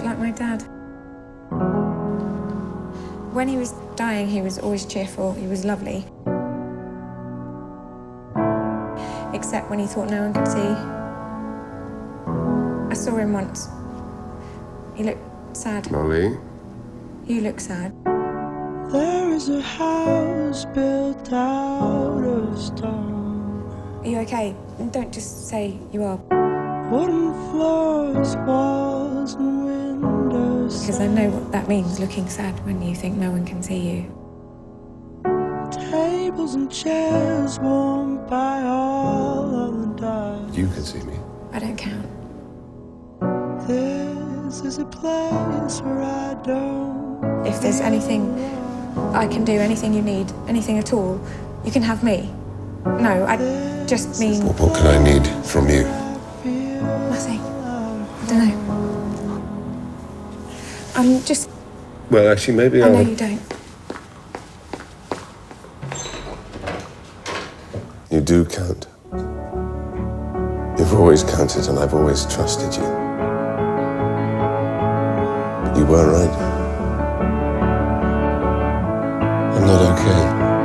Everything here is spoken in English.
bit like my dad. When he was dying, he was always cheerful, he was lovely. Except when he thought no one could see. I saw him once. He looked sad. Molly? You look sad. There is a house built out of stone. Are you okay? Don't just say you are, Wooden floors, walls, and windows. Because I know what that means, looking sad when you think no one can see you. Tables and chairs warmed by all of the dial. You can see me. I don't count. This is a place where I don't. If there's anything I can do, anything you need, anything at all, you can have me. No, I just mean What, what can I need from you? nothing. I don't know. I'm just. Well, actually, maybe I know I'll. you don't. You do count. You've always counted, and I've always trusted you. But you were right. I'm not okay.